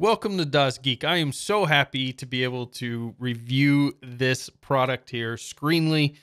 Welcome to Das Geek. I am so happy to be able to review this product here, Screenly,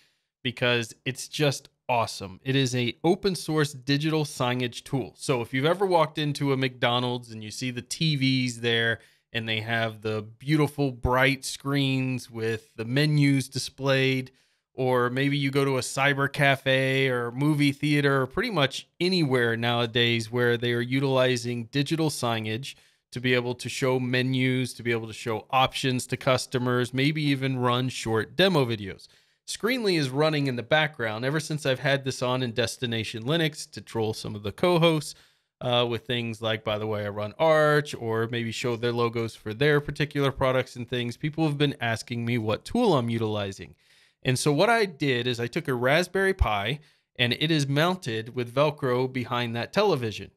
because it's just awesome. It is a open source digital signage tool. So if you've ever walked into a McDonald's and you see the TVs there and they have the beautiful bright screens with the menus displayed, or maybe you go to a cyber cafe or movie theater or pretty much anywhere nowadays where they are utilizing digital signage to be able to show menus, to be able to show options to customers, maybe even run short demo videos. Screenly is running in the background ever since I've had this on in Destination Linux to troll some of the co hosts uh, with things like, by the way, I run Arch or maybe show their logos for their particular products and things. People have been asking me what tool I'm utilizing. And so what I did is I took a Raspberry Pi and it is mounted with Velcro behind that television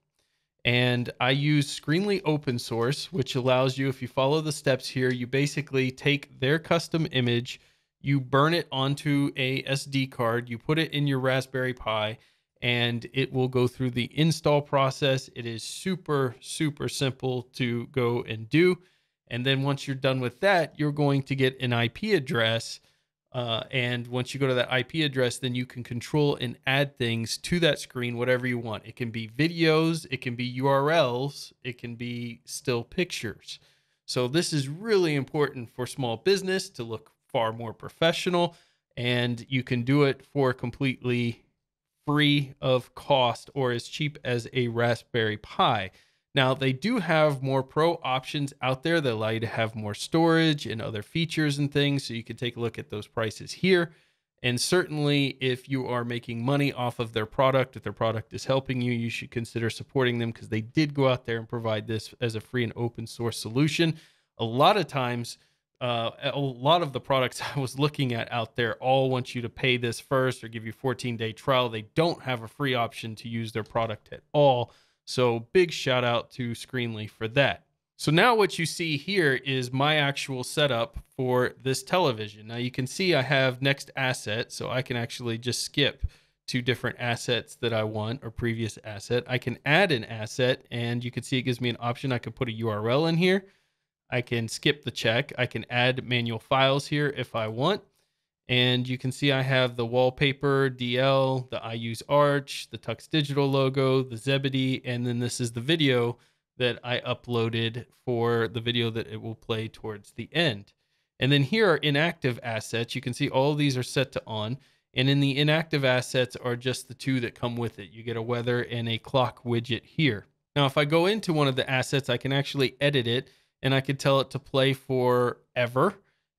and I use Screenly open source, which allows you, if you follow the steps here, you basically take their custom image, you burn it onto a SD card, you put it in your Raspberry Pi, and it will go through the install process. It is super, super simple to go and do. And then once you're done with that, you're going to get an IP address uh, and once you go to that IP address, then you can control and add things to that screen, whatever you want. It can be videos, it can be URLs, it can be still pictures. So, this is really important for small business to look far more professional, and you can do it for completely free of cost or as cheap as a Raspberry Pi. Now, they do have more pro options out there that allow you to have more storage and other features and things. So you can take a look at those prices here. And certainly, if you are making money off of their product, if their product is helping you, you should consider supporting them because they did go out there and provide this as a free and open source solution. A lot of times, uh, a lot of the products I was looking at out there all want you to pay this first or give you 14 day trial. They don't have a free option to use their product at all. So big shout out to Screenly for that. So now what you see here is my actual setup for this television. Now you can see I have next asset, so I can actually just skip to different assets that I want or previous asset. I can add an asset and you can see it gives me an option. I can put a URL in here. I can skip the check. I can add manual files here if I want. And you can see I have the wallpaper DL, the I use Arch, the Tux Digital logo, the Zebedee, and then this is the video that I uploaded for the video that it will play towards the end. And then here are inactive assets. You can see all these are set to on. And in the inactive assets are just the two that come with it. You get a weather and a clock widget here. Now, if I go into one of the assets, I can actually edit it and I can tell it to play forever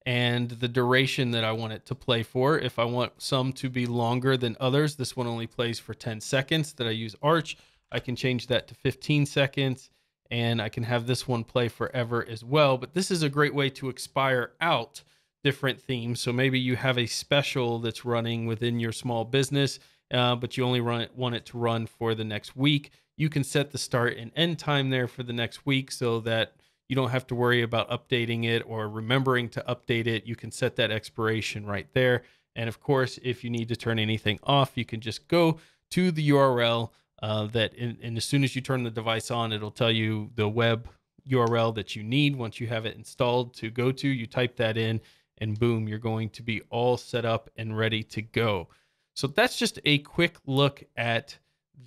and the duration that I want it to play for. If I want some to be longer than others, this one only plays for 10 seconds that I use Arch. I can change that to 15 seconds and I can have this one play forever as well. But this is a great way to expire out different themes. So maybe you have a special that's running within your small business, uh, but you only it, want it to run for the next week. You can set the start and end time there for the next week so that you don't have to worry about updating it or remembering to update it. You can set that expiration right there. And of course, if you need to turn anything off, you can just go to the URL uh, that, in, and as soon as you turn the device on, it'll tell you the web URL that you need once you have it installed to go to. You type that in, and boom, you're going to be all set up and ready to go. So that's just a quick look at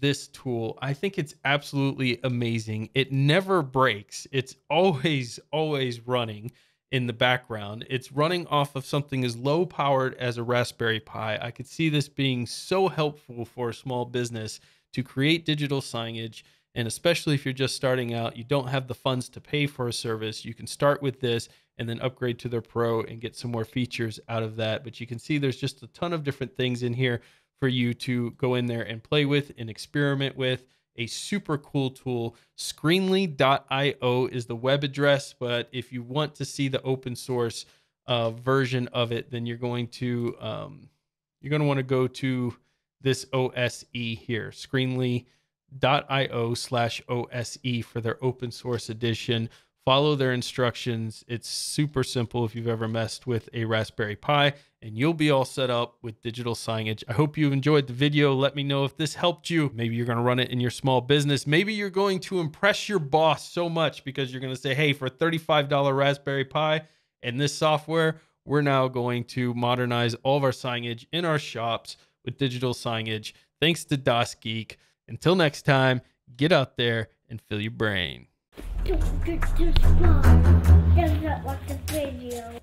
this tool. I think it's absolutely amazing. It never breaks. It's always always running in the background. It's running off of something as low powered as a Raspberry Pi. I could see this being so helpful for a small business to create digital signage and especially if you're just starting out, you don't have the funds to pay for a service, you can start with this and then upgrade to their pro and get some more features out of that. But you can see there's just a ton of different things in here for you to go in there and play with and experiment with. A super cool tool. Screenly.io is the web address, but if you want to see the open source uh, version of it, then you're going to um, you're going to want to go to this OSE here, Screenly.io slash OSE for their open source edition Follow their instructions. It's super simple if you've ever messed with a Raspberry Pi, and you'll be all set up with digital signage. I hope you enjoyed the video. Let me know if this helped you. Maybe you're going to run it in your small business. Maybe you're going to impress your boss so much because you're going to say, hey, for $35 Raspberry Pi and this software, we're now going to modernize all of our signage in our shops with digital signage. Thanks to Das Geek. Until next time, get out there and fill your brain. Don't get too smart. Does not like the video.